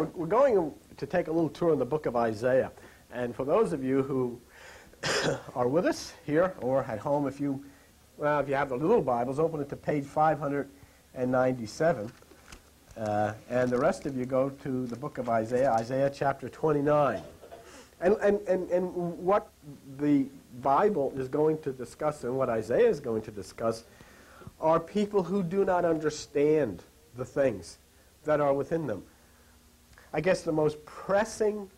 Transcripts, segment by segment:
We're going to take a little tour in the book of Isaiah. And for those of you who are with us here or at home, if you, well, if you have the little Bibles, open it to page 597. Uh, and the rest of you go to the book of Isaiah, Isaiah chapter 29. And, and, and, and what the Bible is going to discuss and what Isaiah is going to discuss are people who do not understand the things that are within them. I guess the most pressing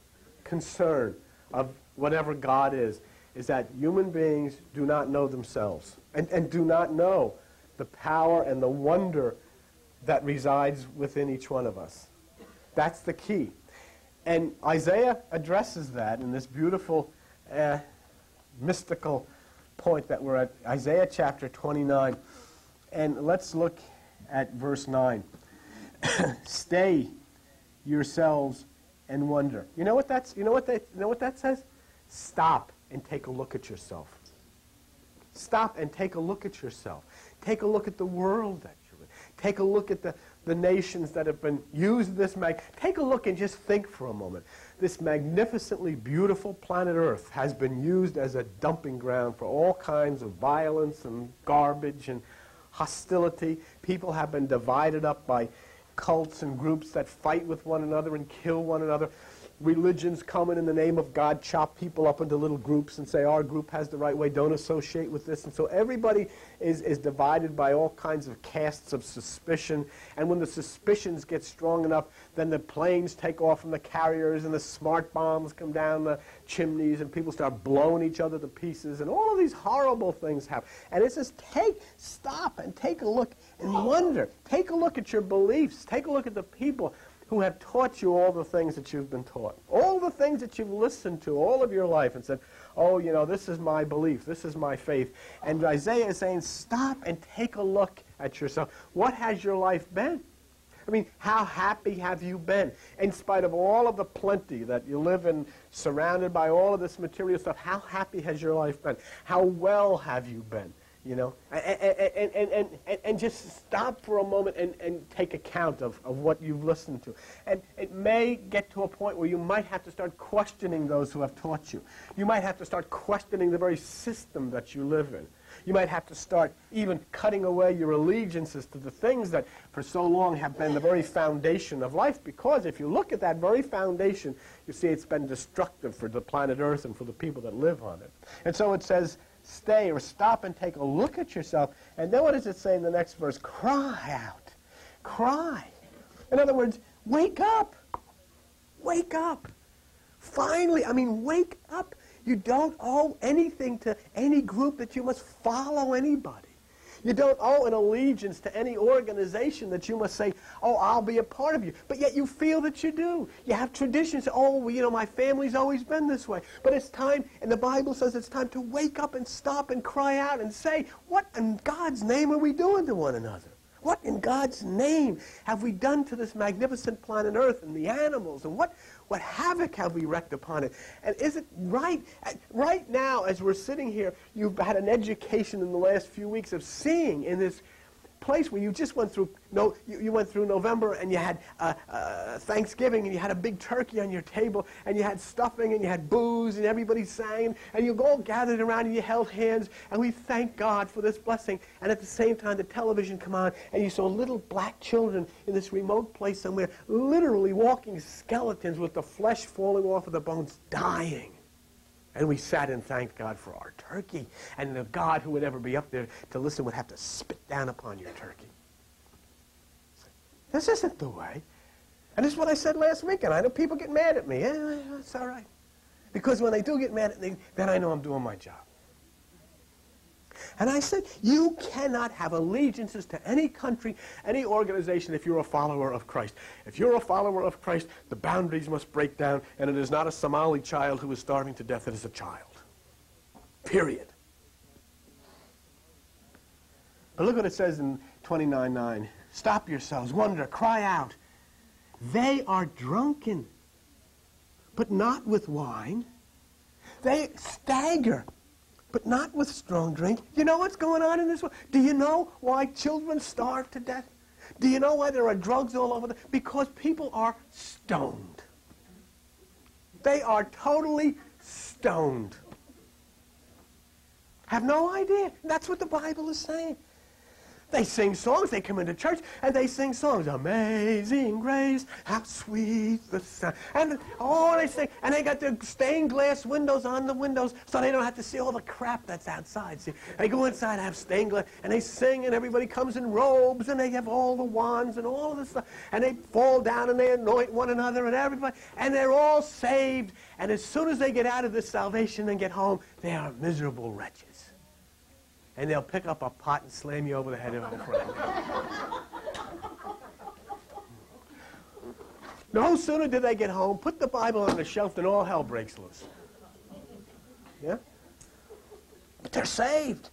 concern of whatever God is, is that human beings do not know themselves and, and do not know the power and the wonder that resides within each one of us. That's the key. And Isaiah addresses that in this beautiful uh, mystical point that we're at, Isaiah chapter 29. And let's look at verse 9. Stay yourselves and wonder. You know what that's you know what that you know what that says? Stop and take a look at yourself. Stop and take a look at yourself. Take a look at the world that you're in. Take a look at the, the nations that have been used this mag take a look and just think for a moment. This magnificently beautiful planet Earth has been used as a dumping ground for all kinds of violence and garbage and hostility. People have been divided up by cults and groups that fight with one another and kill one another. Religions come in in the name of God, chop people up into little groups and say, our group has the right way, don't associate with this. And so everybody is, is divided by all kinds of castes of suspicion. And when the suspicions get strong enough, then the planes take off from the carriers and the smart bombs come down the chimneys and people start blowing each other to pieces and all of these horrible things happen. And it says, take, stop and take a look and wonder. Take a look at your beliefs. Take a look at the people who have taught you all the things that you've been taught. All the things that you've listened to all of your life and said, oh, you know, this is my belief. This is my faith. And Isaiah is saying, stop and take a look at yourself. What has your life been? I mean, how happy have you been? In spite of all of the plenty that you live in, surrounded by all of this material stuff, how happy has your life been? How well have you been? You know, and, and, and, and, just stop for a moment and, and take account of, of what you've listened to. And it may get to a point where you might have to start questioning those who have taught you. You might have to start questioning the very system that you live in. You might have to start even cutting away your allegiances to the things that for so long have been the very foundation of life. Because if you look at that very foundation, you see it's been destructive for the planet Earth and for the people that live on it. And so it says, stay or stop and take a look at yourself. And then what does it say in the next verse? Cry out. Cry. In other words, wake up. Wake up. Finally, I mean, wake up. You don't owe anything to any group that you must follow anybody. You don't owe an allegiance to any organization that you must say, oh, I'll be a part of you. But yet you feel that you do. You have traditions. Oh, you know, my family's always been this way. But it's time, and the Bible says it's time to wake up and stop and cry out and say, what in God's name are we doing to one another? What in God's name have we done to this magnificent planet Earth and the animals? And what, what havoc have we wreaked upon it? And is it right? Right now, as we're sitting here, you've had an education in the last few weeks of seeing in this place where you just went through no you, you went through November and you had uh, uh, Thanksgiving and you had a big turkey on your table and you had stuffing and you had booze and everybody sang and you all gathered around and you held hands and we thank God for this blessing. And at the same time the television come on and you saw little black children in this remote place somewhere literally walking skeletons with the flesh falling off of the bones dying and we sat and thanked God for our turkey. And the God who would ever be up there to listen would have to spit down upon your turkey. This isn't the way. And this is what I said last week, and I know people get mad at me. Yeah, it's all right. Because when they do get mad at me, then I know I'm doing my job. And I said, you cannot have allegiances to any country, any organization if you're a follower of Christ. If you're a follower of Christ, the boundaries must break down, and it is not a Somali child who is starving to death, it is a child. Period. But look what it says in 29.9. Stop yourselves, wonder, cry out. They are drunken, but not with wine. They stagger, but not with strong drink. You know what's going on in this world? Do you know why children starve to death? Do you know why there are drugs all over? The, because people are stoned. They are totally stoned. Have no idea. That's what the Bible is saying. They sing songs. They come into church and they sing songs. Amazing grace, how sweet the sound. And oh, they sing. And they got their stained glass windows on the windows so they don't have to see all the crap that's outside. See, they go inside, have stained glass, and they sing, and everybody comes in robes, and they have all the wands and all this stuff. And they fall down and they anoint one another and everybody. And they're all saved. And as soon as they get out of this salvation and get home, they are miserable wretches and they'll pick up a pot and slam you over the head in front. no sooner do they get home, put the Bible on the shelf, than all hell breaks loose. Yeah? But they're saved.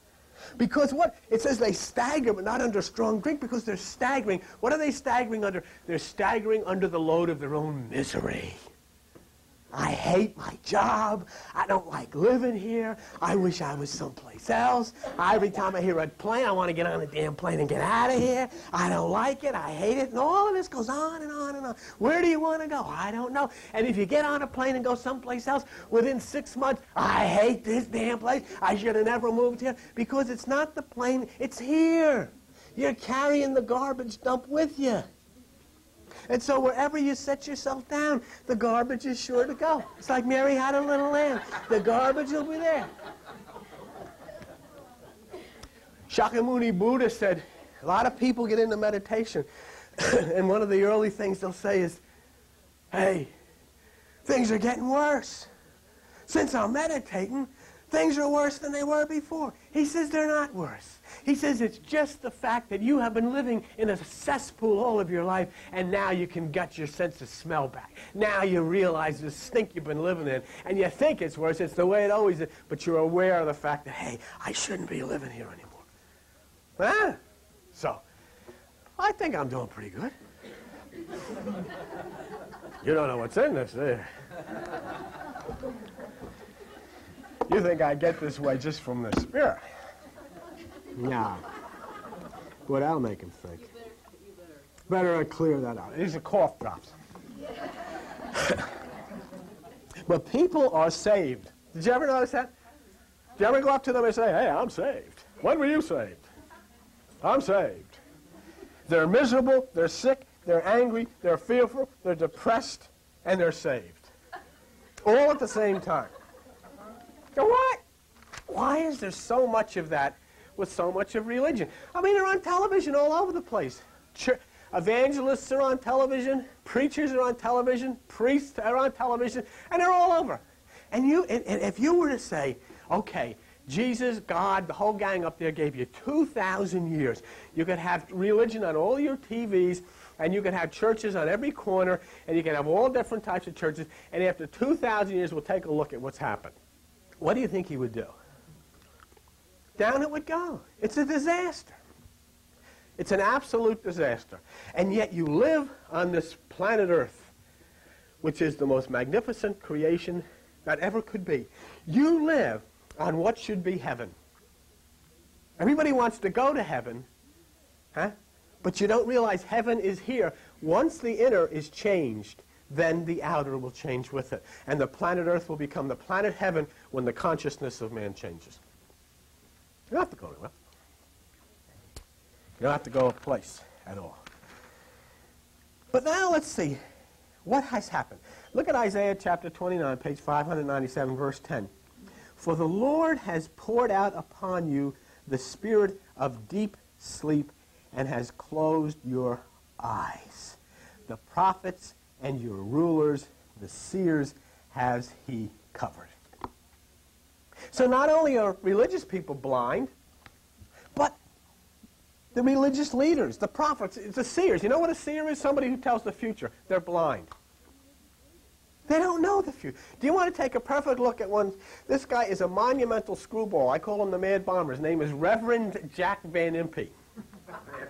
Because what? It says they stagger, but not under strong drink, because they're staggering. What are they staggering under? They're staggering under the load of their own misery. I hate my job. I don't like living here. I wish I was someplace else. Every time I hear a plane, I want to get on a damn plane and get out of here. I don't like it. I hate it. And all of this goes on and on and on. Where do you want to go? I don't know. And if you get on a plane and go someplace else, within six months, I hate this damn place. I should have never moved here because it's not the plane, it's here. You're carrying the garbage dump with you. And so wherever you set yourself down, the garbage is sure to go. It's like Mary had a little lamb. The garbage will be there. Shakyamuni Buddha said, a lot of people get into meditation, and one of the early things they'll say is, hey, things are getting worse. Since I'm meditating, things are worse than they were before. He says they're not worse. He says it's just the fact that you have been living in a cesspool all of your life, and now you can gut your sense of smell back. Now you realize the stink you've been living in, and you think it's worse. It's the way it always is, but you're aware of the fact that, hey, I shouldn't be living here anymore. Huh? So, I think I'm doing pretty good. you don't know what's in this, do you? You think I get this way just from the Spirit. Yeah. Boy, that'll make him think. Better I clear that out. These are cough drops. but people are saved. Did you ever notice that? Did you ever go up to them and say, hey, I'm saved? When were you saved? I'm saved. They're miserable, they're sick, they're angry, they're fearful, they're depressed, and they're saved. All at the same time. So what? Why is there so much of that with so much of religion. I mean, they're on television all over the place. Evangelists are on television, preachers are on television, priests are on television, and they're all over. And, you, and, and if you were to say, okay, Jesus, God, the whole gang up there gave you 2,000 years. You could have religion on all your TVs, and you could have churches on every corner, and you can have all different types of churches, and after 2,000 years, we'll take a look at what's happened. What do you think he would do? Down it would go. It's a disaster. It's an absolute disaster. And yet you live on this planet Earth, which is the most magnificent creation that ever could be. You live on what should be heaven. Everybody wants to go to heaven, huh? But you don't realize heaven is here. Once the inner is changed, then the outer will change with it. And the planet Earth will become the planet heaven when the consciousness of man changes. You don't have to go anywhere. You don't have to go a place at all. But now let's see what has happened. Look at Isaiah chapter 29, page 597, verse 10. For the Lord has poured out upon you the spirit of deep sleep and has closed your eyes. The prophets and your rulers, the seers, has he covered. So not only are religious people blind, but the religious leaders, the prophets, the seers. You know what a seer is? Somebody who tells the future. They're blind. They don't know the future. Do you want to take a perfect look at one? This guy is a monumental screwball. I call him the Mad Bomber. His name is Reverend Jack Van Impe.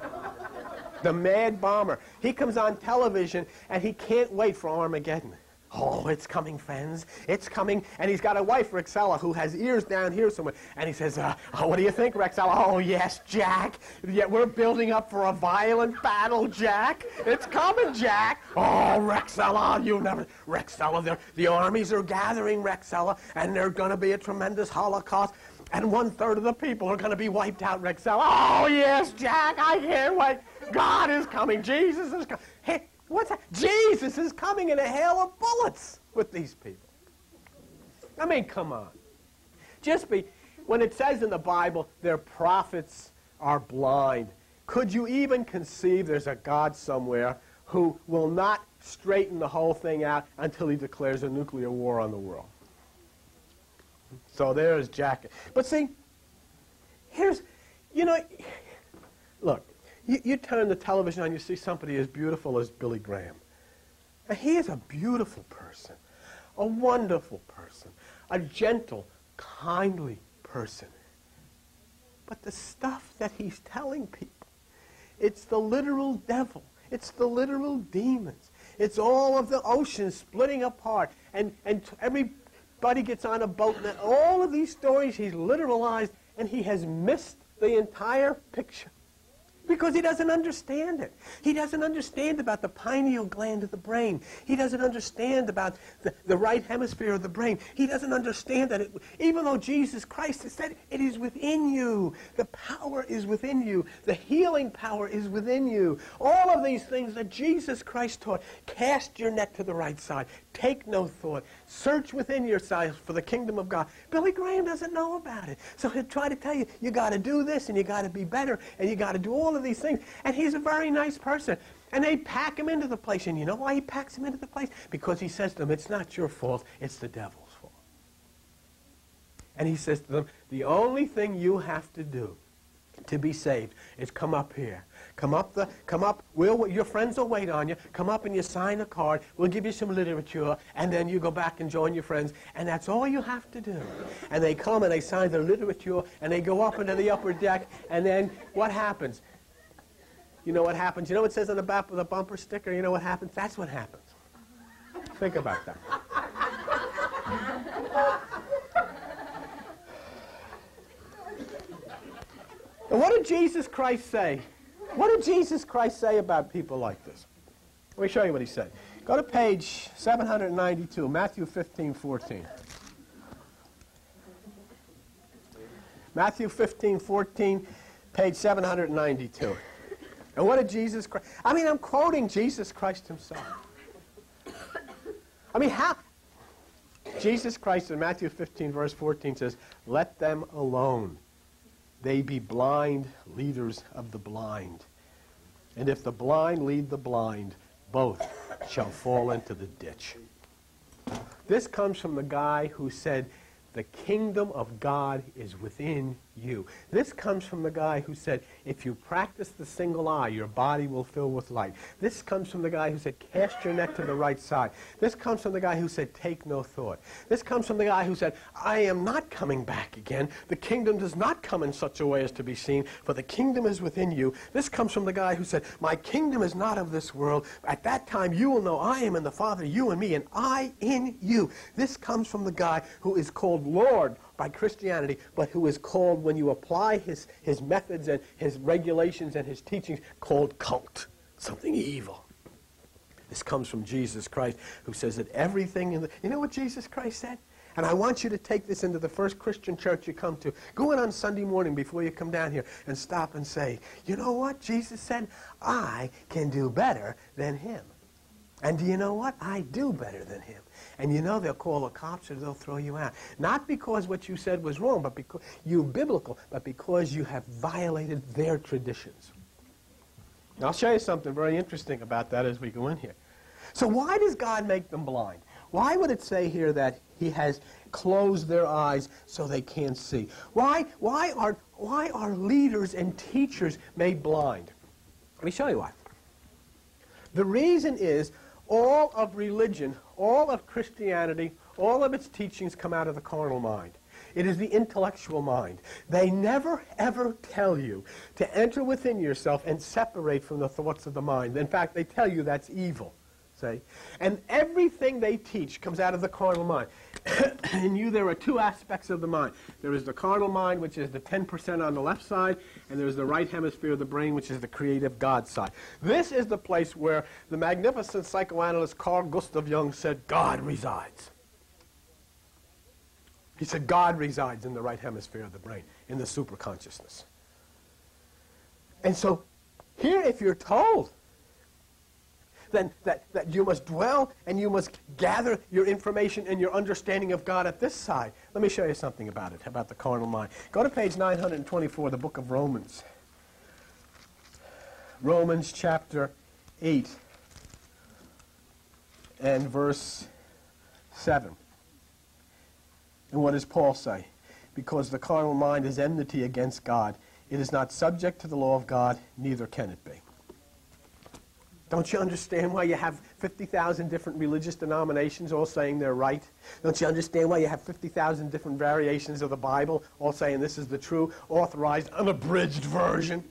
the Mad Bomber. He comes on television and he can't wait for Armageddon. Oh, it's coming, friends. It's coming. And he's got a wife, Rexella, who has ears down here somewhere. And he says, uh, oh, what do you think, Rexella? Oh, yes, Jack. Yeah, we're building up for a violent battle, Jack. It's coming, Jack. Oh, Rexella, you never... Rexella, the armies are gathering, Rexella, and there's going to be a tremendous holocaust. And one-third of the people are going to be wiped out, Rexella. Oh, yes, Jack, I can't wait. God is coming. Jesus is coming. Hey, What's that? Jesus is coming in a hail of bullets with these people. I mean, come on. Just be, when it says in the Bible, their prophets are blind, could you even conceive there's a God somewhere who will not straighten the whole thing out until he declares a nuclear war on the world? So there's Jack. But see, here's, you know, look, you, you turn the television on, you see somebody as beautiful as Billy Graham. And he is a beautiful person, a wonderful person, a gentle, kindly person. But the stuff that he's telling people, it's the literal devil. It's the literal demons. It's all of the oceans splitting apart. And, and everybody gets on a boat. And all of these stories he's literalized, and he has missed the entire picture because he doesn't understand it. He doesn't understand about the pineal gland of the brain. He doesn't understand about the, the right hemisphere of the brain. He doesn't understand that it, even though Jesus Christ has said it is within you, the power is within you, the healing power is within you. All of these things that Jesus Christ taught. Cast your net to the right side. Take no thought. Search within yourself for the kingdom of God. Billy Graham doesn't know about it. So he'll try to tell you, you got to do this and you got to be better and you got to do all of these things. And he's a very nice person. And they pack him into the place. And you know why he packs him into the place? Because he says to them, it's not your fault, it's the devil's fault. And he says to them, the only thing you have to do to be saved is come up here Come up, the, come up. We'll, your friends will wait on you. Come up and you sign a card. We'll give you some literature, and then you go back and join your friends. And that's all you have to do. And they come and they sign the literature, and they go up into the upper deck, and then what happens? You know what happens? You know what it says on the back of the bumper sticker? You know what happens? That's what happens. Think about that. and what did Jesus Christ say? What did Jesus Christ say about people like this? Let me show you what he said. Go to page 792, Matthew 15, 14. Matthew 15, 14, page 792. And what did Jesus Christ... I mean, I'm quoting Jesus Christ himself. I mean, how... Jesus Christ in Matthew 15, verse 14 says, Let them alone. They be blind leaders of the blind. And if the blind lead the blind, both shall fall into the ditch. This comes from the guy who said, the kingdom of God is within you. This comes from the guy who said, if you practice the single eye, your body will fill with light. This comes from the guy who said, cast your net to the right side. This comes from the guy who said, take no thought. This comes from the guy who said, I am not coming back again. The kingdom does not come in such a way as to be seen, for the kingdom is within you. This comes from the guy who said, my kingdom is not of this world. At that time you will know I am in the Father, you and me, and I in you. This comes from the guy who is called Lord by Christianity, but who is called, when you apply his, his methods and his regulations and his teachings, called cult, something evil. This comes from Jesus Christ, who says that everything in the. You know what Jesus Christ said? And I want you to take this into the first Christian church you come to. Go in on Sunday morning before you come down here and stop and say, you know what? Jesus said, I can do better than him. And do you know what? I do better than him. And you know they'll call the cops or they'll throw you out. Not because what you said was wrong, but because you're biblical, but because you have violated their traditions. Now, I'll show you something very interesting about that as we go in here. So why does God make them blind? Why would it say here that he has closed their eyes so they can't see? Why, why, are, why are leaders and teachers made blind? Let me show you why. The reason is all of religion, all of Christianity, all of its teachings come out of the carnal mind. It is the intellectual mind. They never, ever tell you to enter within yourself and separate from the thoughts of the mind. In fact, they tell you that's evil. See? And everything they teach comes out of the carnal mind. in you, there are two aspects of the mind. There is the carnal mind, which is the 10% on the left side, and there's the right hemisphere of the brain, which is the creative God side. This is the place where the magnificent psychoanalyst Carl Gustav Jung said God resides. He said God resides in the right hemisphere of the brain, in the superconsciousness. And so, here, if you're told then that, that you must dwell and you must gather your information and your understanding of God at this side. Let me show you something about it, about the carnal mind. Go to page 924, the book of Romans. Romans chapter 8 and verse 7. And what does Paul say? Because the carnal mind is enmity against God. It is not subject to the law of God, neither can it be. Don't you understand why you have 50,000 different religious denominations all saying they're right? Don't you understand why you have 50,000 different variations of the Bible all saying this is the true, authorized, unabridged version?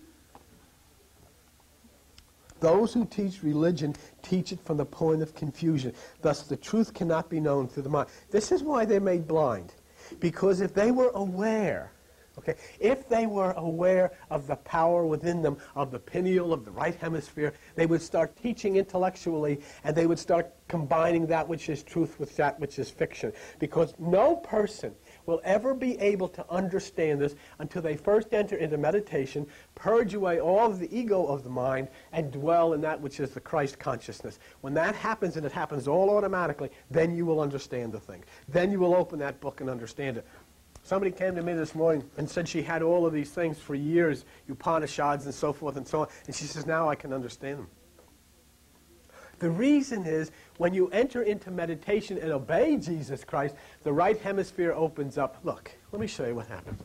Those who teach religion teach it from the point of confusion. Thus, the truth cannot be known through the mind. This is why they're made blind. Because if they were aware Okay? If they were aware of the power within them, of the pineal, of the right hemisphere, they would start teaching intellectually and they would start combining that which is truth with that which is fiction. Because no person will ever be able to understand this until they first enter into meditation, purge away all of the ego of the mind, and dwell in that which is the Christ consciousness. When that happens, and it happens all automatically, then you will understand the thing. Then you will open that book and understand it. Somebody came to me this morning and said she had all of these things for years, Upanishads and so forth and so on, and she says, now I can understand them. The reason is when you enter into meditation and obey Jesus Christ, the right hemisphere opens up. Look, let me show you what happens.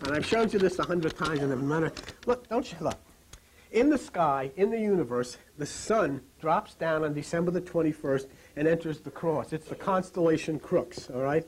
And I've showed you this a hundred times and it doesn't matter. Look, don't you look. In the sky, in the universe, the sun drops down on December the 21st and enters the cross. It's the constellation Crux, all right?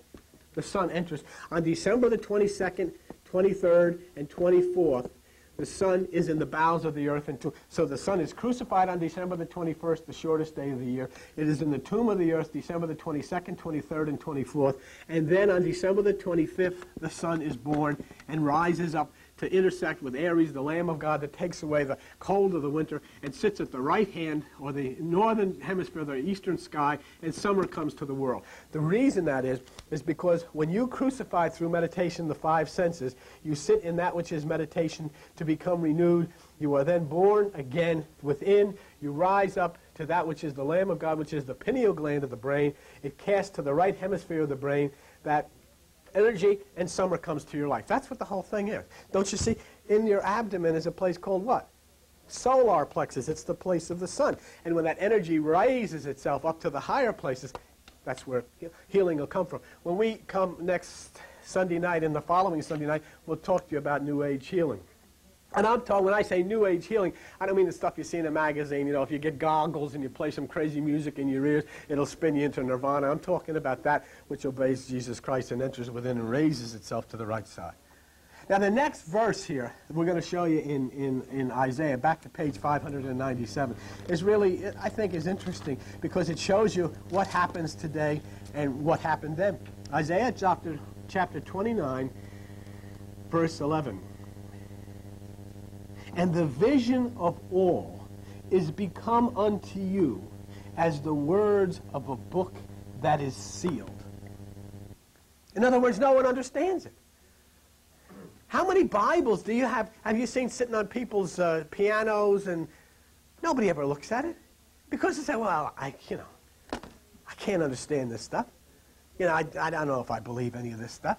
The sun enters. On December the 22nd, 23rd, and 24th, the sun is in the bowels of the earth. And so the sun is crucified on December the 21st, the shortest day of the year. It is in the tomb of the earth December the 22nd, 23rd, and 24th. And then on December the 25th, the sun is born and rises up to intersect with Aries, the Lamb of God that takes away the cold of the winter and sits at the right hand or the northern hemisphere the eastern sky, and summer comes to the world. The reason that is, is because when you crucify through meditation the five senses, you sit in that which is meditation to become renewed. You are then born again within. You rise up to that which is the Lamb of God, which is the pineal gland of the brain. It casts to the right hemisphere of the brain that energy, and summer comes to your life. That's what the whole thing is. Don't you see? In your abdomen is a place called what? Solar plexus. It's the place of the sun. And when that energy raises itself up to the higher places, that's where healing will come from. When we come next Sunday night and the following Sunday night, we'll talk to you about New Age healing. And I'm talking, when I say New Age healing, I don't mean the stuff you see in a magazine. You know, if you get goggles and you play some crazy music in your ears, it'll spin you into nirvana. I'm talking about that which obeys Jesus Christ and enters within and raises itself to the right side. Now, the next verse here, we're going to show you in, in, in Isaiah, back to page 597, is really, I think, is interesting because it shows you what happens today and what happened then. Isaiah chapter, chapter 29, verse 11. And the vision of all is become unto you as the words of a book that is sealed. In other words, no one understands it. How many Bibles do you have? Have you seen sitting on people's uh, pianos and nobody ever looks at it? Because they say, well, I, you know, I can't understand this stuff. You know, I, I don't know if I believe any of this stuff.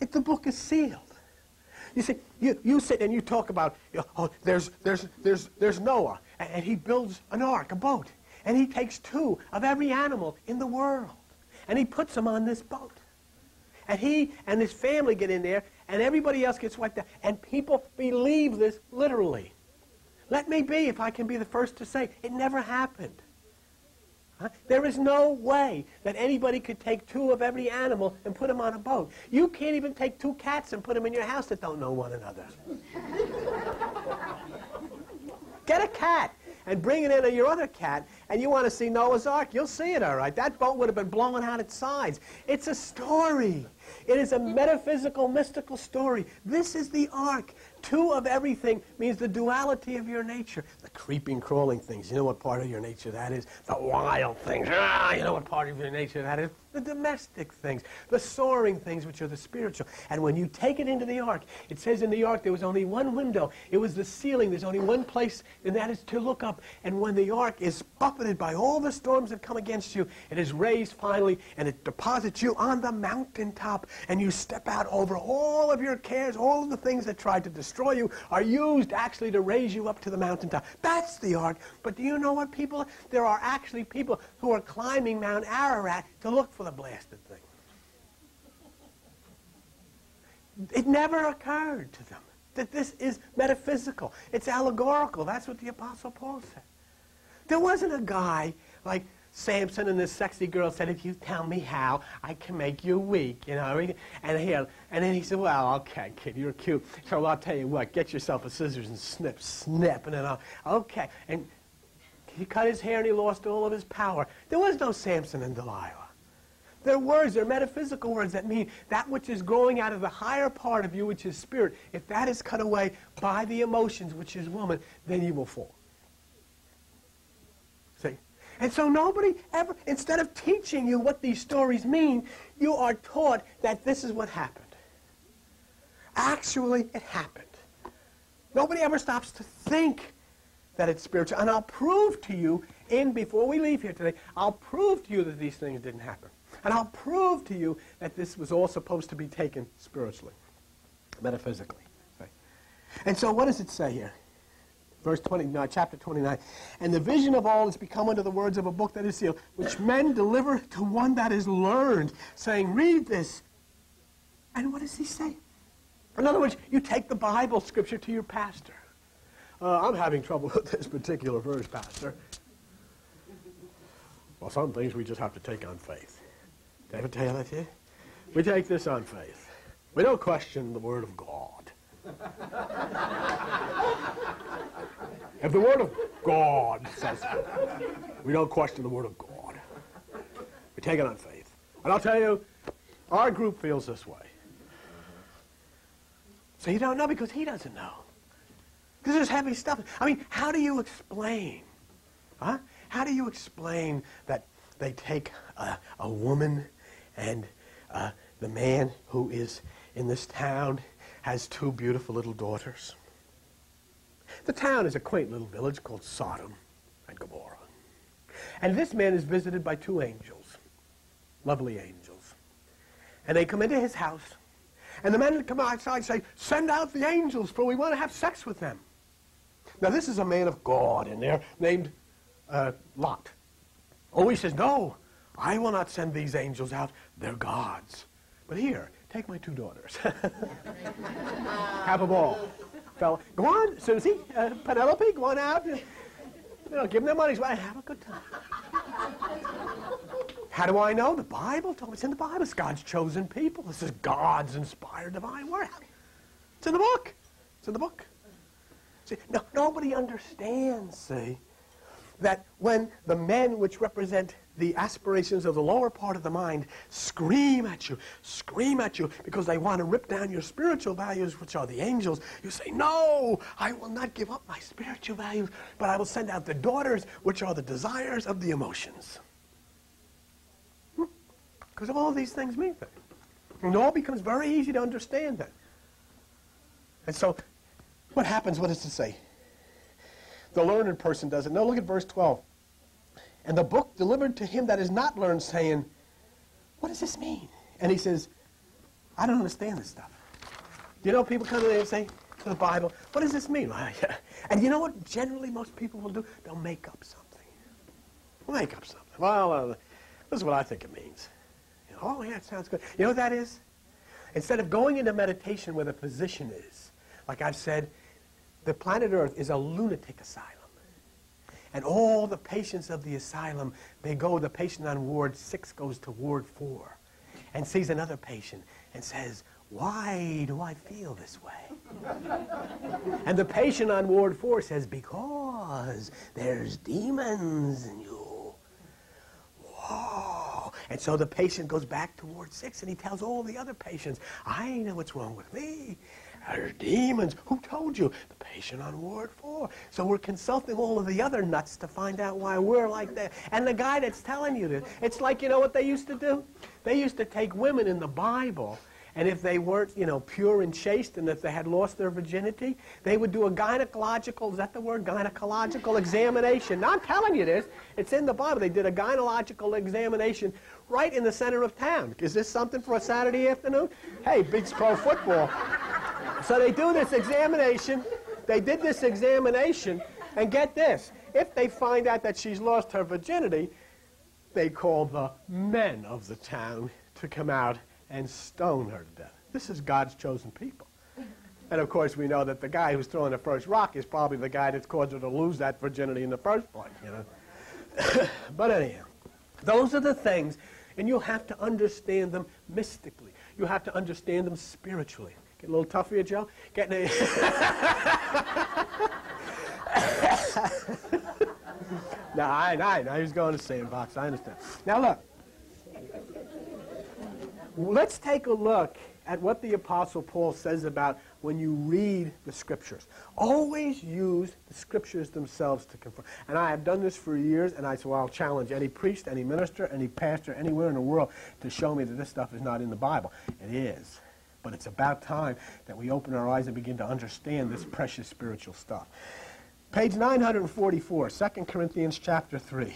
If the book is sealed. You see, you, you sit and you talk about, oh, there's, there's, there's, there's Noah, and he builds an ark, a boat, and he takes two of every animal in the world, and he puts them on this boat. And he and his family get in there, and everybody else gets wiped out. And people believe this literally. Let me be, if I can be the first to say, it never happened. There is no way that anybody could take two of every animal and put them on a boat. You can't even take two cats and put them in your house that don't know one another. Get a cat and bring it in your other cat and you want to see Noah's Ark, you'll see it, all right. That boat would have been blowing out its sides. It's a story. It is a metaphysical, mystical story. This is the ark. Two of everything means the duality of your nature. The creeping, crawling things. You know what part of your nature that is? The wild things. Ah, you know what part of your nature that is? The domestic things. The soaring things, which are the spiritual. And when you take it into the ark, it says in the ark there was only one window. It was the ceiling. There's only one place, and that is to look up. And when the ark is buffeted by all the storms that come against you, it is raised finally, and it deposits you on the mountaintop. And you step out over all of your cares, all of the things that tried to destroy you are used actually to raise you up to the mountaintop. That's the ark. But do you know what people? There are actually people who are climbing Mount Ararat to look the blasted thing. It never occurred to them that this is metaphysical. It's allegorical. That's what the Apostle Paul said. There wasn't a guy like Samson and this sexy girl said, if you tell me how, I can make you weak, you know. And, he, and then he said, well, okay, kid, you're cute. So I'll tell you what, get yourself a scissors and snip, snip. And then I'll, okay. And he cut his hair and he lost all of his power. There was no Samson and Delilah. They're words, they're metaphysical words that mean that which is growing out of the higher part of you, which is spirit, if that is cut away by the emotions, which is woman, then you will fall. See? And so nobody ever, instead of teaching you what these stories mean, you are taught that this is what happened. Actually, it happened. Nobody ever stops to think that it's spiritual. And I'll prove to you, in before we leave here today, I'll prove to you that these things didn't happen. And I'll prove to you that this was all supposed to be taken spiritually, metaphysically. And so what does it say here? verse 29, uh, chapter 29. And the vision of all is become unto the words of a book that is sealed, which men deliver to one that is learned, saying, Read this. And what does he say? In other words, you take the Bible scripture to your pastor. Uh, I'm having trouble with this particular verse, Pastor. Well, some things we just have to take on faith. Did I ever tell you that? We take this on faith. We don't question the Word of God. If the Word of God says it, we don't question the Word of God. We take it on faith. And I'll tell you, our group feels this way. So you don't know because he doesn't know. This is heavy stuff. I mean, how do you explain? Huh? How do you explain that they take a, a woman and uh, the man who is in this town has two beautiful little daughters? The town is a quaint little village called Sodom and Gomorrah. And this man is visited by two angels, lovely angels. And they come into his house, and the men come outside and say, send out the angels, for we want to have sex with them. Now, this is a man of God in there named uh, Lot. Oh, he says, no, I will not send these angels out. They're gods. But here, take my two daughters. have a ball fella. Go on, Susie, uh, Penelope, go on out. You know, give them their money. Have a good time. How do I know? The Bible told me. It's in the Bible. It's God's chosen people. This is God's inspired divine word. It's in the book. It's in the book. See, no, nobody understands, see, that when the men which represent the aspirations of the lower part of the mind scream at you, scream at you because they want to rip down your spiritual values, which are the angels. You say, No, I will not give up my spiritual values, but I will send out the daughters, which are the desires of the emotions. Because hmm? all these things mean things. And it all becomes very easy to understand that. And so, what happens? What does it say? The learned person does it. No, look at verse 12 and the book delivered to him that is not learned, saying, What does this mean? And he says, I don't understand this stuff. You know, people come to me and say to the Bible, What does this mean? and you know what generally most people will do? They'll make up something. They'll make up something. Well, uh, this is what I think it means. Oh, yeah, it sounds good. You know what that is? Instead of going into meditation where the physician is, like I've said, the planet Earth is a lunatic asylum. And all the patients of the asylum, they go, the patient on ward six goes to ward four and sees another patient and says, why do I feel this way? and the patient on Ward 4 says, because there's demons in you. Whoa. And so the patient goes back to Ward 6 and he tells all the other patients, I know what's wrong with me. There's demons. Who told you? The patient on Ward 4. So we're consulting all of the other nuts to find out why we're like that. And the guy that's telling you this, it's like, you know what they used to do? They used to take women in the Bible and if they weren't, you know, pure and chaste and if they had lost their virginity, they would do a gynecological, is that the word? Gynecological examination. Now, I'm telling you this. It's in the Bible. They did a gynecological examination right in the center of town. Is this something for a Saturday afternoon? Hey, Big Pro football. So they do this examination. They did this examination, and get this. If they find out that she's lost her virginity, they call the men of the town to come out and stone her to death. This is God's chosen people. And of course, we know that the guy who's throwing the first rock is probably the guy that's caused her to lose that virginity in the first place, you know. but anyhow, those are the things, and you'll have to understand them mystically. You have to understand them spiritually. Get a little tough for you, Joe? Getting a no, I, I, I was going to sandbox. I understand. Now look. Let's take a look at what the Apostle Paul says about when you read the Scriptures. Always use the Scriptures themselves to confirm. And I have done this for years, and I well, I'll challenge any priest, any minister, any pastor, anywhere in the world to show me that this stuff is not in the Bible. It is. But it's about time that we open our eyes and begin to understand this precious spiritual stuff. Page 944, 2 Corinthians chapter 3.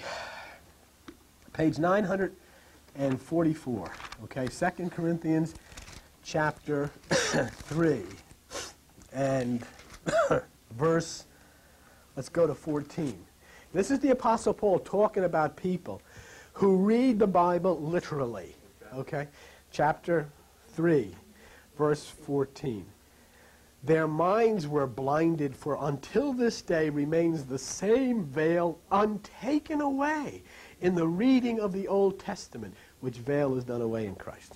Page 944 Okay, 2 Corinthians chapter 3 and verse, let's go to 14. This is the Apostle Paul talking about people who read the Bible literally. Okay? Chapter 3, verse 14. Their minds were blinded, for until this day remains the same veil untaken away in the reading of the Old Testament, which veil is done away in Christ.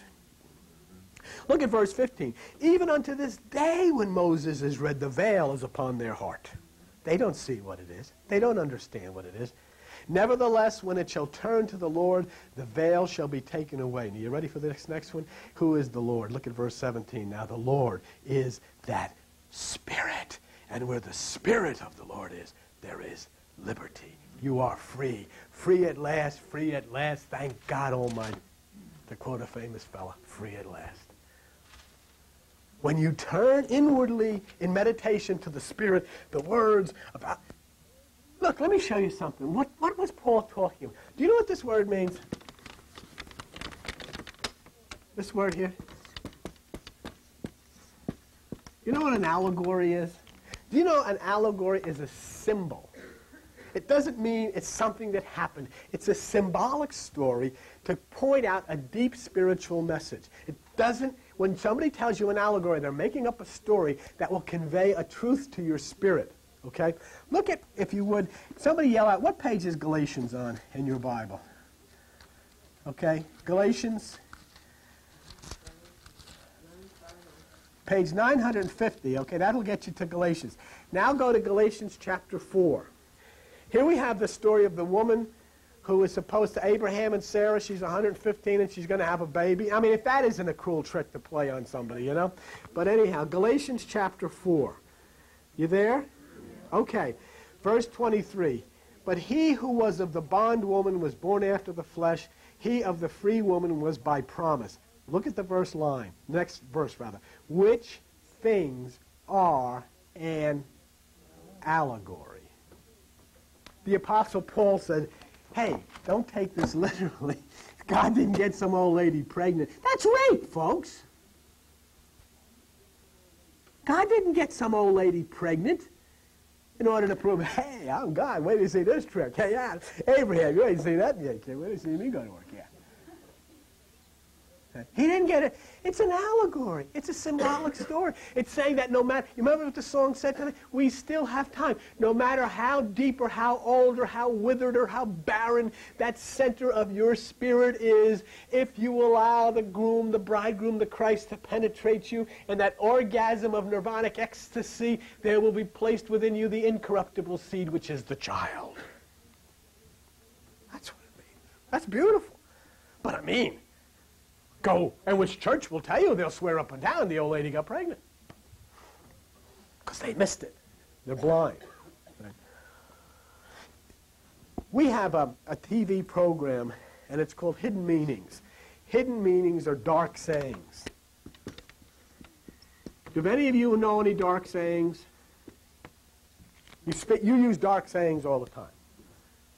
Look at verse 15. Even unto this day when Moses is read, the veil is upon their heart. They don't see what it is. They don't understand what it is. Nevertheless, when it shall turn to the Lord, the veil shall be taken away. Now, you ready for this next one? Who is the Lord? Look at verse 17. Now, the Lord is that Spirit. And where the Spirit of the Lord is, there is liberty. You are free. Free at last, free at last. Thank God Almighty. To quote a famous fella, free at last. When you turn inwardly in meditation to the Spirit, the words about. Look, let me show you something. What, what was Paul talking about? Do you know what this word means? This word here? You know what an allegory is? Do you know an allegory is a symbol? It doesn't mean it's something that happened. It's a symbolic story to point out a deep spiritual message. It doesn't, when somebody tells you an allegory, they're making up a story that will convey a truth to your spirit. Okay? Look at, if you would, somebody yell out, what page is Galatians on in your Bible? Okay? Galatians. Page 950. Okay, that'll get you to Galatians. Now go to Galatians chapter 4. Here we have the story of the woman who is supposed to Abraham and Sarah. She's 115 and she's going to have a baby. I mean, if that isn't a cruel trick to play on somebody, you know? But anyhow, Galatians chapter 4. You there? Okay. Verse 23. But he who was of the bondwoman was born after the flesh. He of the free woman was by promise. Look at the verse line. Next verse, rather. Which things are an allegory the Apostle Paul said, hey, don't take this literally. God didn't get some old lady pregnant. That's rape, folks. God didn't get some old lady pregnant in order to prove, hey, I'm God. Wait till you see this trick. Hey, yeah, Abraham, you ain't seen that yet, kid. Wait till you see me go to work. Yeah. He didn't get it. It's an allegory. It's a symbolic story. It's saying that no matter, you remember what the song said today? We still have time. No matter how deep or how old or how withered or how barren that center of your spirit is, if you allow the groom, the bridegroom, the Christ to penetrate you and that orgasm of nirvanic ecstasy, there will be placed within you the incorruptible seed, which is the child. That's what it means. That's beautiful. But I mean, go, and which church will tell you, they'll swear up and down the old lady got pregnant. Because they missed it. They're blind. We have a, a TV program, and it's called Hidden Meanings. Hidden meanings are dark sayings. Do any of you know any dark sayings? You, spit, you use dark sayings all the time.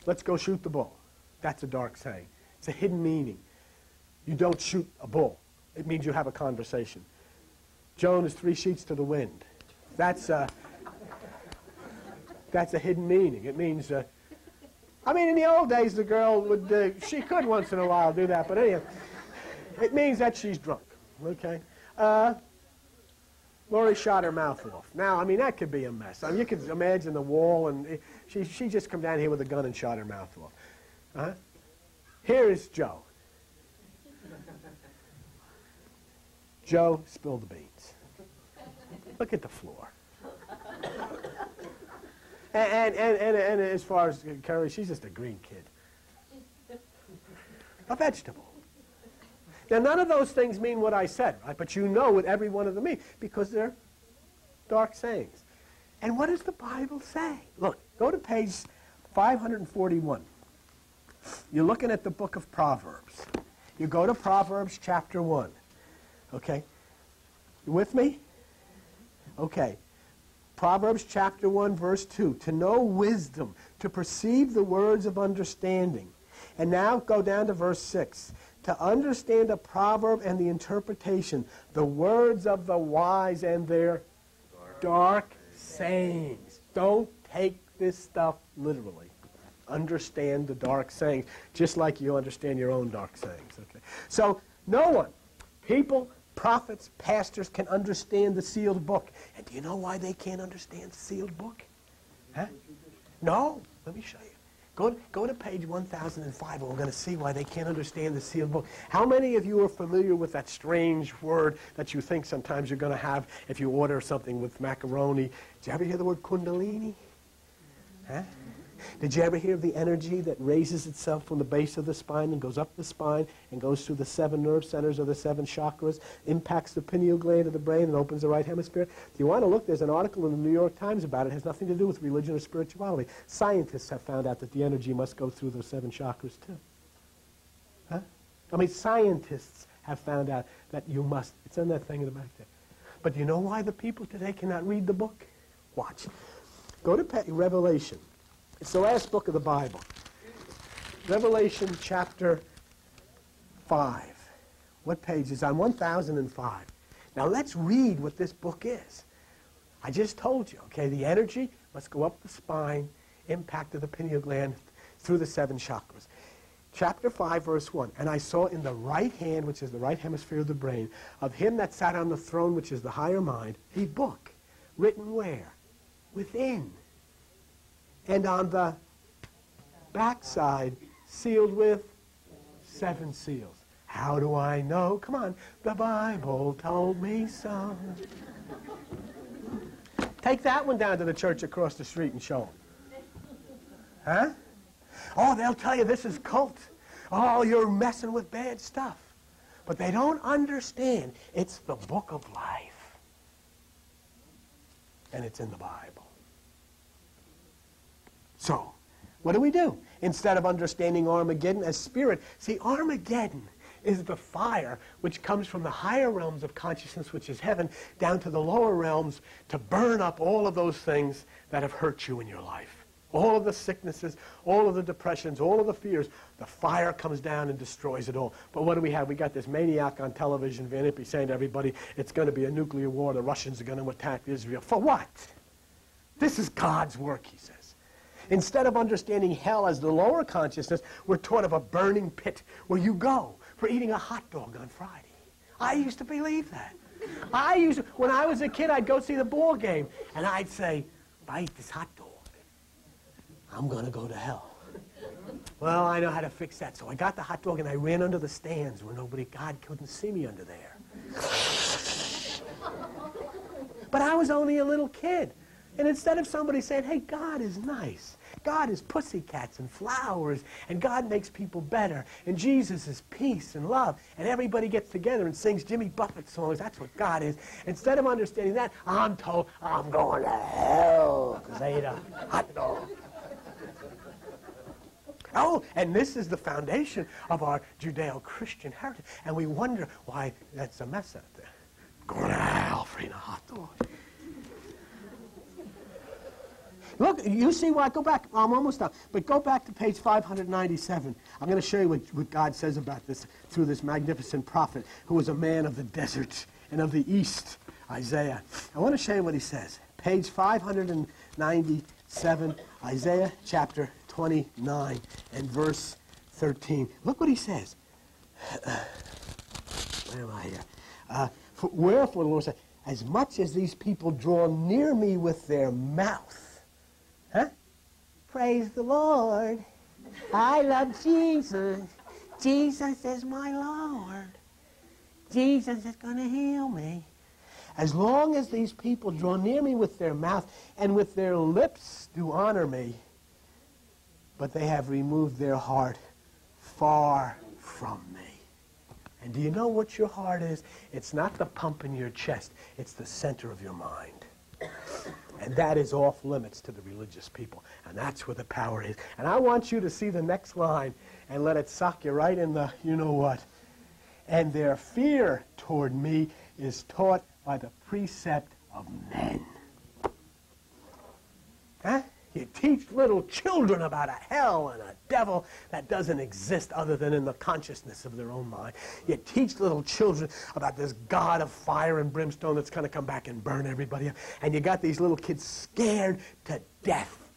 Let's go shoot the bull. That's a dark saying. It's a hidden meaning. You don't shoot a bull. It means you have a conversation. Joan is three sheets to the wind. That's a, that's a hidden meaning. It means, uh, I mean, in the old days, the girl would, uh, she could once in a while do that, but anyway, it means that she's drunk, okay? Uh, Lori shot her mouth off. Now, I mean, that could be a mess. I mean, you could imagine the wall, and she, she just come down here with a gun and shot her mouth off. Uh-huh. Here is Joe. Joe spilled the beans. Look at the floor. And, and, and, and, as far as Carrie, she's just a green kid. A vegetable. Now, none of those things mean what I said, right? But you know what every one of them mean because they're dark sayings. And what does the Bible say? Look, go to page 541. You're looking at the book of Proverbs. You go to Proverbs chapter 1. Okay? You with me? Okay. Proverbs chapter 1, verse 2. To know wisdom, to perceive the words of understanding. And now go down to verse 6 to understand a proverb and the interpretation, the words of the wise and their dark sayings. Don't take this stuff literally. Understand the dark sayings, just like you understand your own dark sayings. Okay. So no one, people, prophets, pastors can understand the sealed book. And do you know why they can't understand the sealed book? Huh? No. Let me show you. Go, go to page 1005 and we're going to see why they can't understand the sealed book. How many of you are familiar with that strange word that you think sometimes you're going to have if you order something with macaroni? Did you ever hear the word kundalini? Huh? Did you ever hear of the energy that raises itself from the base of the spine and goes up the spine and goes through the seven nerve centers of the seven chakras, impacts the pineal gland of the brain and opens the right hemisphere? If you want to look, there's an article in the New York Times about it. It has nothing to do with religion or spirituality. Scientists have found out that the energy must go through those seven chakras too. Huh? I mean, scientists have found out that you must. It's in that thing in the back there. But do you know why the people today cannot read the book? Watch. Go to Revelation. It's the last book of the Bible. Revelation chapter 5. What page is on 1005? Now let's read what this book is. I just told you, okay, the energy must go up the spine, impact of the pineal gland through the seven chakras. Chapter 5, verse 1. And I saw in the right hand, which is the right hemisphere of the brain, of him that sat on the throne, which is the higher mind, a book written where? Within and on the backside sealed with seven seals. How do I know? Come on, the Bible told me so. Take that one down to the church across the street and show them. Huh? Oh, they'll tell you this is cult. Oh, you're messing with bad stuff. But they don't understand it's the book of life. And it's in the Bible. So, what do we do? Instead of understanding Armageddon as spirit, see, Armageddon is the fire which comes from the higher realms of consciousness, which is heaven, down to the lower realms to burn up all of those things that have hurt you in your life. All of the sicknesses, all of the depressions, all of the fears, the fire comes down and destroys it all. But what do we have? We got this maniac on television, Van saying to everybody, it's going to be a nuclear war, the Russians are going to attack Israel. For what? This is God's work, he says. Instead of understanding hell as the lower consciousness, we're taught of a burning pit where you go for eating a hot dog on Friday. I used to believe that. I used to, when I was a kid, I'd go see the ball game, and I'd say, if I eat this hot dog, I'm going to go to hell. Well, I know how to fix that. So I got the hot dog and I ran under the stands where nobody, God couldn't see me under there. but I was only a little kid. And instead of somebody saying, hey, God is nice, God is pussycats and flowers, and God makes people better, and Jesus is peace and love, and everybody gets together and sings Jimmy Buffett songs, that's what God is. Instead of understanding that, I'm told I'm going to hell because I ate a hot dog. Oh, and this is the foundation of our Judeo-Christian heritage. And we wonder why that's a mess out there. Going to hell for eating a hot dog. Look, you see why? Go back. I'm almost done. But go back to page 597. I'm going to show you what, what God says about this through this magnificent prophet who was a man of the desert and of the east, Isaiah. I want to show you what he says. Page 597, Isaiah chapter 29 and verse 13. Look what he says. Where am I here? Uh, for, wherefore the Lord said, as much as these people draw near me with their mouth, Huh? Praise the Lord. I love Jesus. Jesus is my Lord. Jesus is going to heal me. As long as these people draw near me with their mouth and with their lips do honor me, but they have removed their heart far from me. And do you know what your heart is? It's not the pump in your chest. It's the center of your mind. And that is off limits to the religious people. And that's where the power is. And I want you to see the next line and let it suck you right in the you know what. And their fear toward me is taught by the precept of men. You teach little children about a hell and a devil that doesn't exist other than in the consciousness of their own mind. You teach little children about this God of fire and brimstone that's going to come back and burn everybody up. And you got these little kids scared to death,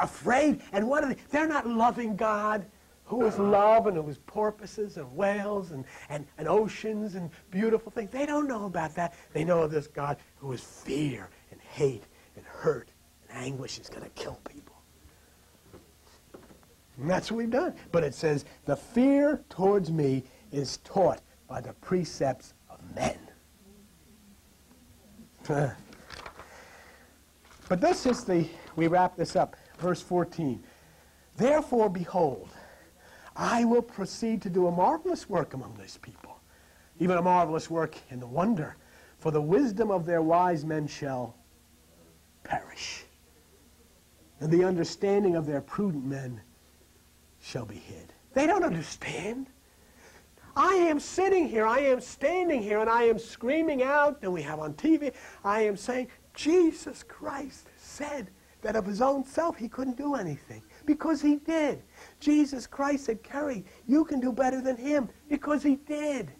afraid. And what are they? They're not loving God who is love and who is porpoises and whales and, and, and oceans and beautiful things. They don't know about that. They know of this God who is fear and hate and hurt anguish is going to kill people. And that's what we've done. But it says, the fear towards me is taught by the precepts of men. but this is the, we wrap this up, verse 14. Therefore, behold, I will proceed to do a marvelous work among these people, even a marvelous work in the wonder, for the wisdom of their wise men shall perish and the understanding of their prudent men shall be hid. They don't understand. I am sitting here, I am standing here, and I am screaming out, and we have on TV, I am saying, Jesus Christ said that of his own self he couldn't do anything. Because he did. Jesus Christ said, Kerry, you can do better than him. Because he did.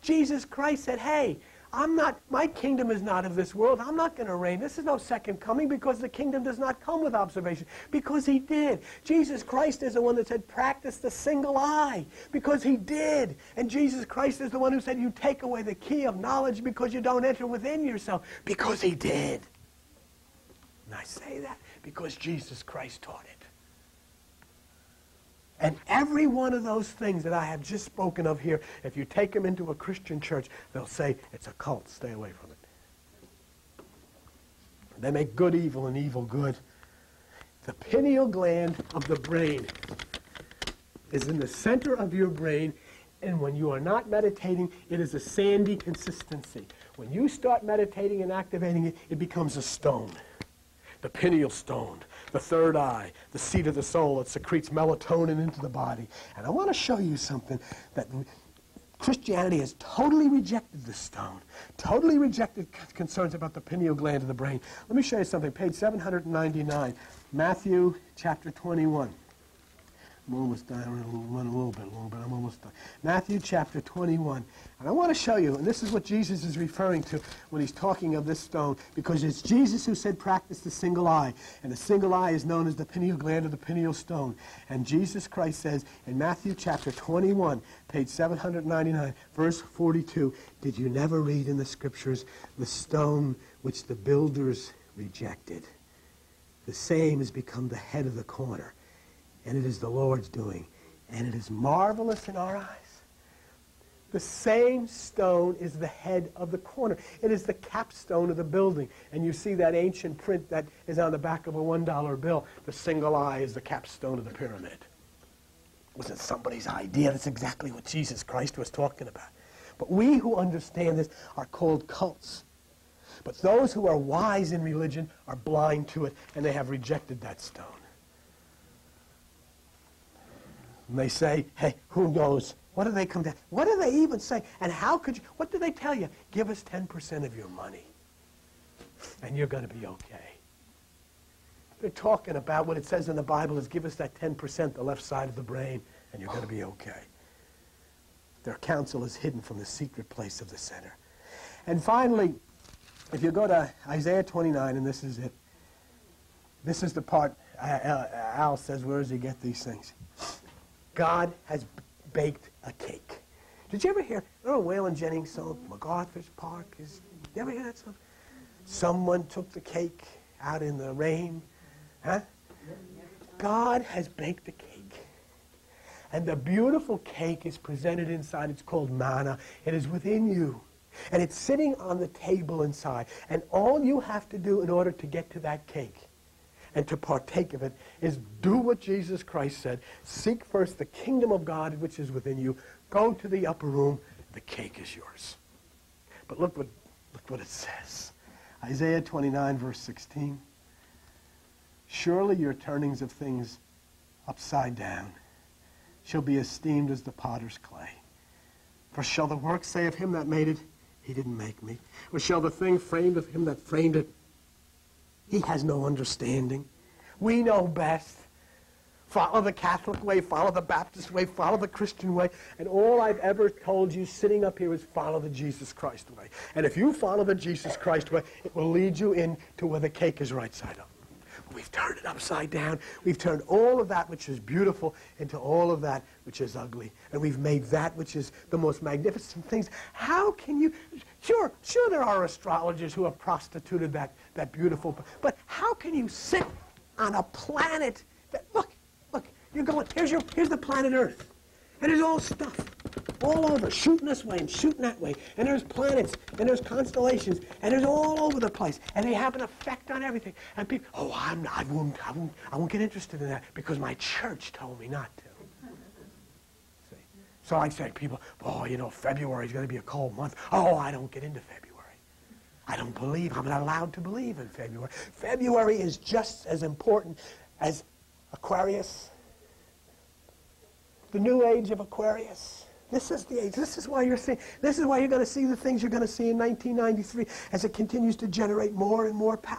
Jesus Christ said, hey, I'm not, my kingdom is not of this world. I'm not going to reign. This is no second coming because the kingdom does not come with observation. Because he did. Jesus Christ is the one that said, practice the single eye. Because he did. And Jesus Christ is the one who said, you take away the key of knowledge because you don't enter within yourself. Because he did. And I say that because Jesus Christ taught it. And every one of those things that I have just spoken of here, if you take them into a Christian church, they'll say, it's a cult. Stay away from it. They make good evil and evil good. The pineal gland of the brain is in the center of your brain, and when you are not meditating, it is a sandy consistency. When you start meditating and activating it, it becomes a stone, the pineal stone the third eye, the seat of the soul. that secretes melatonin into the body. And I want to show you something that Christianity has totally rejected the stone, totally rejected concerns about the pineal gland of the brain. Let me show you something. Page 799, Matthew chapter 21. I'm almost done. I'm going to run a little bit long, but I'm almost done. Matthew chapter 21. And I want to show you, and this is what Jesus is referring to when he's talking of this stone, because it's Jesus who said, practice the single eye. And the single eye is known as the pineal gland or the pineal stone. And Jesus Christ says in Matthew chapter 21, page 799, verse 42, Did you never read in the scriptures the stone which the builders rejected? The same has become the head of the corner and it is the Lord's doing, and it is marvelous in our eyes. The same stone is the head of the corner. It is the capstone of the building. And you see that ancient print that is on the back of a $1 bill. The single eye is the capstone of the pyramid. Was it somebody's idea? That's exactly what Jesus Christ was talking about. But we who understand this are called cults. But those who are wise in religion are blind to it, and they have rejected that stone. And they say, hey, who knows? What do they come down? What do they even say? And how could you, what do they tell you? Give us 10% of your money, and you're going to be okay. They're talking about what it says in the Bible is give us that 10%, the left side of the brain, and you're going to be okay. Their counsel is hidden from the secret place of the center. And finally, if you go to Isaiah 29, and this is it, this is the part uh, uh, Al says, where does he get these things? God has baked a cake. Did you ever hear, remember Waylon Jennings' song, MacArthur's Park? Is, you ever hear that song? Someone took the cake out in the rain. Huh? God has baked the cake. And the beautiful cake is presented inside. It's called manna. It is within you. And it's sitting on the table inside. And all you have to do in order to get to that cake and to partake of it is do what Jesus Christ said. Seek first the kingdom of God which is within you. Go to the upper room. The cake is yours. But look what, look what it says. Isaiah 29, verse 16. Surely your turnings of things upside down shall be esteemed as the potter's clay. For shall the work say of him that made it, he didn't make me? Or shall the thing framed of him that framed it, he has no understanding. We know best. Follow the Catholic way, follow the Baptist way, follow the Christian way. And all I've ever told you sitting up here is follow the Jesus Christ way. And if you follow the Jesus Christ way, it will lead you into where the cake is right side up. We've turned it upside down. We've turned all of that which is beautiful into all of that which is ugly. And we've made that which is the most magnificent things. How can you... Sure, sure there are astrologers who have prostituted that, that beautiful... But how can you sit on a planet that... Look, look, you're going... Here's, your, here's the planet Earth. And there's all stuff all over, shooting this way and shooting that way. And there's planets, and there's constellations, and there's all over the place. And they have an effect on everything. And people, oh, I'm I, won't, I, won't, I won't get interested in that because my church told me not to. See? So I say, people, oh, you know, February is going to be a cold month. Oh, I don't get into February. I don't believe. I'm not allowed to believe in February. February is just as important as Aquarius, the new age of Aquarius. This is the age. This is why you're seeing. This is why you're going to see the things you're going to see in 1993 as it continues to generate more and more power.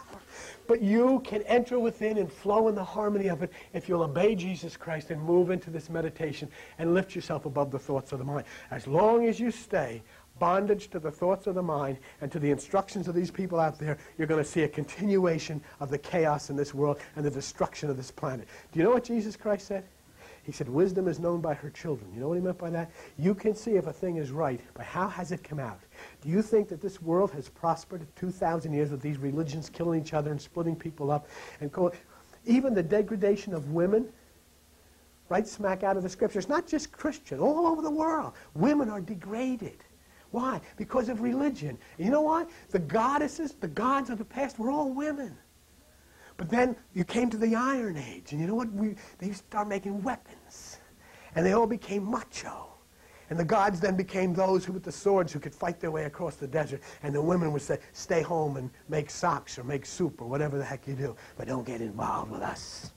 But you can enter within and flow in the harmony of it if you'll obey Jesus Christ and move into this meditation and lift yourself above the thoughts of the mind. As long as you stay bondage to the thoughts of the mind and to the instructions of these people out there, you're going to see a continuation of the chaos in this world and the destruction of this planet. Do you know what Jesus Christ said? He said, wisdom is known by her children. You know what he meant by that? You can see if a thing is right, but how has it come out? Do you think that this world has prospered 2,000 years with these religions killing each other and splitting people up? and Even the degradation of women, right smack out of the scriptures, not just Christian, all over the world. Women are degraded. Why? Because of religion. you know why? The goddesses, the gods of the past were all women. But then you came to the Iron Age, and you know what? We, they started making weapons. And they all became macho. And the gods then became those who, with the swords, who could fight their way across the desert. And the women would say, stay home and make socks or make soup or whatever the heck you do. But don't get involved with us.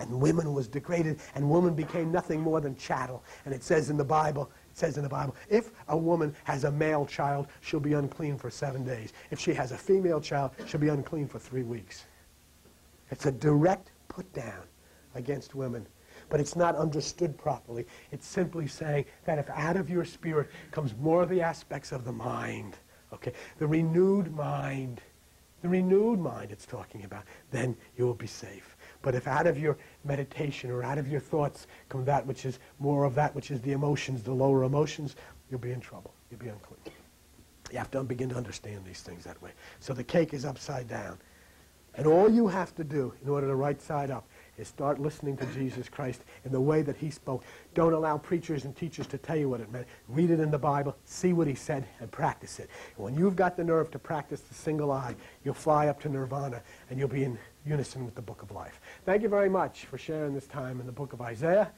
And women was degraded, and woman became nothing more than chattel. And it says in the Bible, it says in the Bible, if a woman has a male child, she'll be unclean for seven days. If she has a female child, she'll be unclean for three weeks. It's a direct put down against women. but it's not understood properly. It's simply saying that if out of your spirit comes more of the aspects of the mind, okay, the renewed mind, the renewed mind it's talking about, then you will be safe. But if out of your meditation or out of your thoughts come that which is more of that which is the emotions, the lower emotions, you'll be in trouble. You'll be unclean. You have to begin to understand these things that way. So the cake is upside down. And all you have to do in order to right side up is start listening to Jesus Christ in the way that he spoke. Don't allow preachers and teachers to tell you what it meant. Read it in the Bible, see what he said, and practice it. And when you've got the nerve to practice the single eye, you'll fly up to nirvana and you'll be in unison with the book of life. Thank you very much for sharing this time in the book of Isaiah.